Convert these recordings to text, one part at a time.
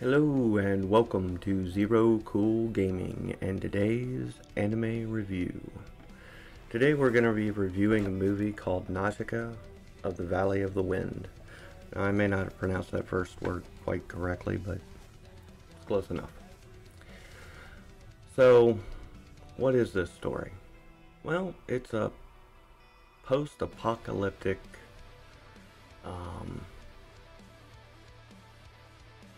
Hello and welcome to Zero Cool Gaming and today's anime review. Today we're going to be reviewing a movie called Nausicaa of the Valley of the Wind. Now, I may not have pronounced that first word quite correctly, but it's close enough. So, what is this story? Well, it's a post-apocalyptic um,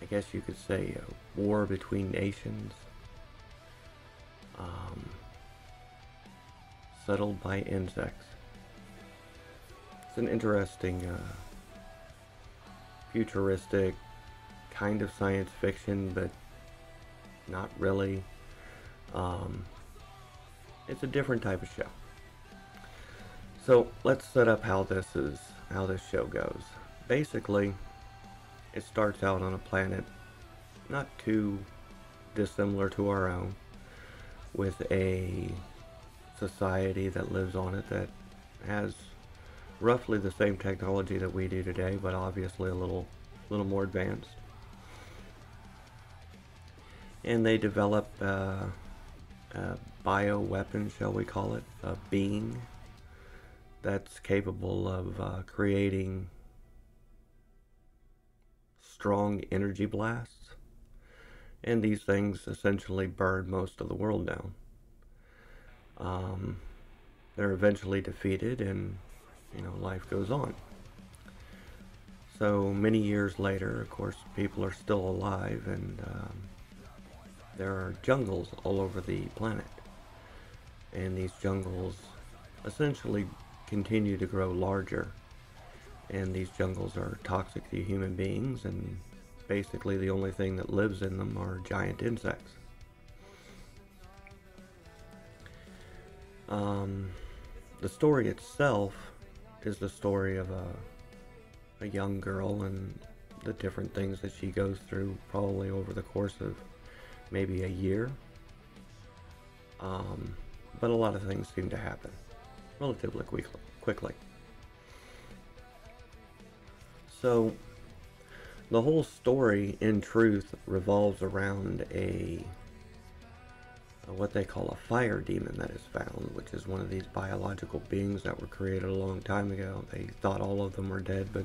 I guess you could say a war between nations um, settled by insects. It's an interesting uh, futuristic kind of science fiction, but not really. Um, it's a different type of show. So let's set up how this is how this show goes. Basically, it starts out on a planet not too dissimilar to our own with a society that lives on it that has roughly the same technology that we do today but obviously a little little more advanced. And they develop uh, a bio weapon shall we call it? A being that's capable of uh, creating strong energy blasts. And these things essentially burn most of the world down. Um, they're eventually defeated and, you know, life goes on. So many years later, of course, people are still alive and um, there are jungles all over the planet. And these jungles essentially continue to grow larger and these jungles are toxic to human beings and basically the only thing that lives in them are giant insects. Um, the story itself is the story of a, a young girl and the different things that she goes through probably over the course of maybe a year. Um, but a lot of things seem to happen relatively quickly. So, the whole story, in truth, revolves around a, what they call a fire demon that is found, which is one of these biological beings that were created a long time ago. They thought all of them were dead, but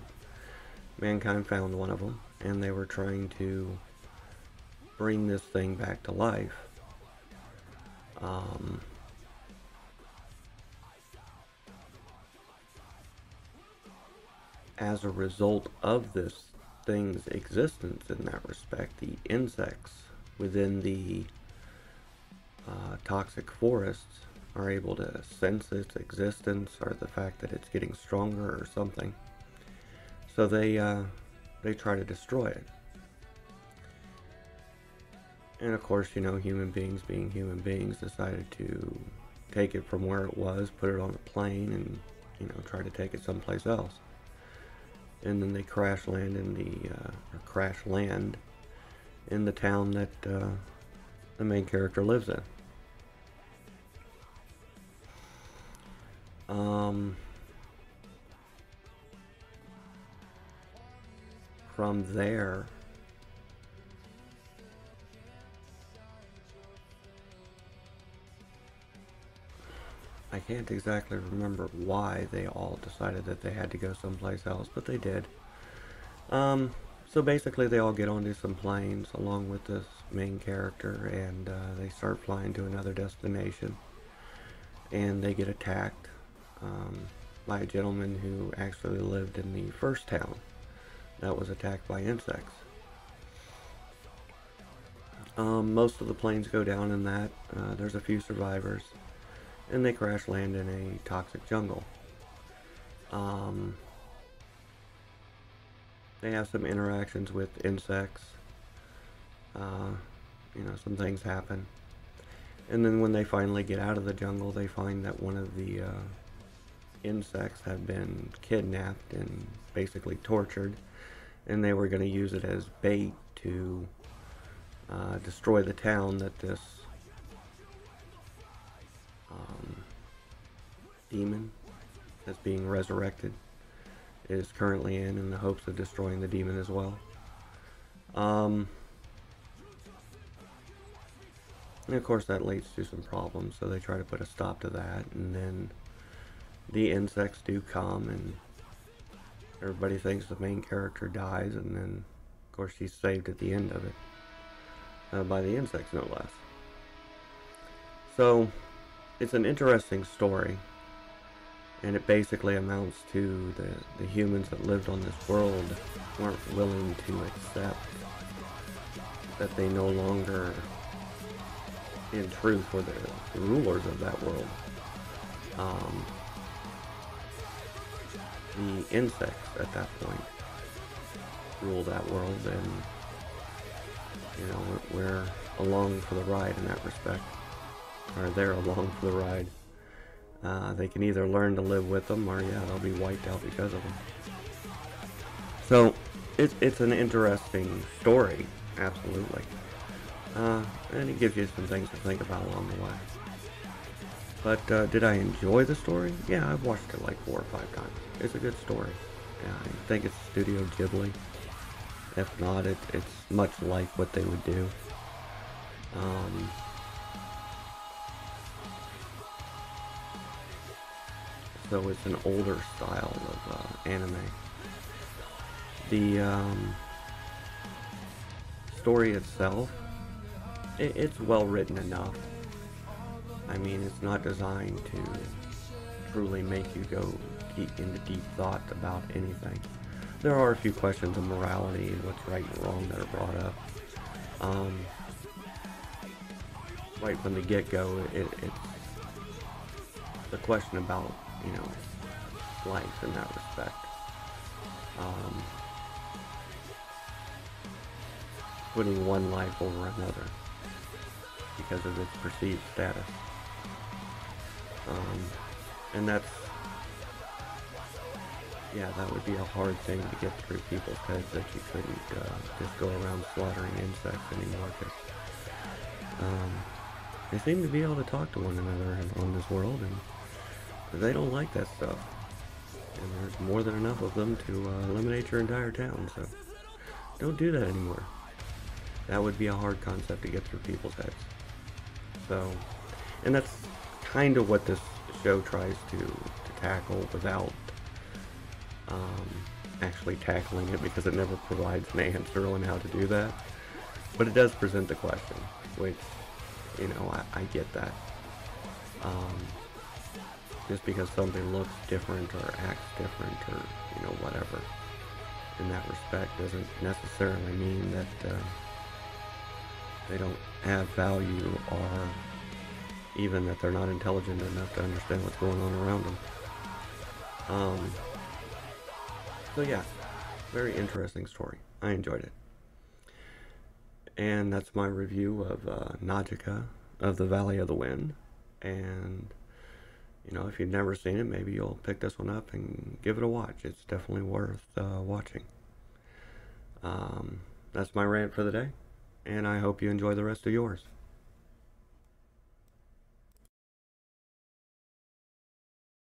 mankind found one of them, and they were trying to bring this thing back to life. Um, as a result of this thing's existence in that respect, the insects within the uh, toxic forests are able to sense its existence or the fact that it's getting stronger or something. So they uh, they try to destroy it. And of course, you know, human beings being human beings decided to take it from where it was, put it on a plane, and, you know, try to take it someplace else and then they crash land in the uh, crash land in the town that uh, the main character lives in. Um, from there, I can't exactly remember why they all decided that they had to go someplace else, but they did. Um, so basically they all get onto some planes along with this main character and uh, they start flying to another destination and they get attacked um, by a gentleman who actually lived in the first town that was attacked by insects. Um, most of the planes go down in that. Uh, there's a few survivors and they crash land in a toxic jungle. Um, they have some interactions with insects. Uh, you know, some things happen. And then when they finally get out of the jungle, they find that one of the uh, insects had been kidnapped and basically tortured. And they were going to use it as bait to uh, destroy the town that this demon that's being resurrected is currently in in the hopes of destroying the demon as well. Um, And of course, that leads to some problems, so they try to put a stop to that. And then the insects do come, and everybody thinks the main character dies, and then, of course, she's saved at the end of it uh, by the insects, no less. So, it's an interesting story, and it basically amounts to the, the humans that lived on this world weren't willing to accept that they no longer, in truth, were the, rulers of that world. Um, the insects at that point rule that world, and you know we're, we're along for the ride in that respect, or they're along for the ride. Uh, they can either learn to live with them, or yeah, they'll be wiped out because of them. So it's it's an interesting story, absolutely, uh, and it gives you some things to think about along the way. But uh, did I enjoy the story? Yeah, I've watched it like four or five times. It's a good story. Yeah, I think it's Studio Ghibli. If not, it, it's much like what they would do. Um, so it's an older style of uh, anime. The um, story itself, it, it's well written enough. I mean, it's not designed to truly make you go deep into deep thought about anything. There are a few questions of morality and what's right and wrong that are brought up. Um, right from the get-go, it, it's the question about, you know, life in that respect. Um, putting one life over another because of its perceived status. Um, and that's, yeah, that would be a hard thing to get through people's heads that you couldn't uh, just go around slaughtering insects anymore. Cause, um, they seem to be able to talk to one another on this world, and they don't like that stuff. And there's more than enough of them to uh, eliminate your entire town, so don't do that anymore. That would be a hard concept to get through people's heads. So, and that's kind of what this show tries to, to tackle without um, actually tackling it because it never provides an answer on how to do that. But it does present the question, which, you know, I, I get that. Um, just because something looks different or acts different or, you know, whatever in that respect doesn't necessarily mean that uh, they don't have value or even that they're not intelligent enough to understand what's going on around them. Um, so yeah, very interesting story. I enjoyed it. And that's my review of uh, of the Valley of the Wind. And, you know, if you've never seen it, maybe you'll pick this one up and give it a watch. It's definitely worth uh, watching. Um, that's my rant for the day, and I hope you enjoy the rest of yours.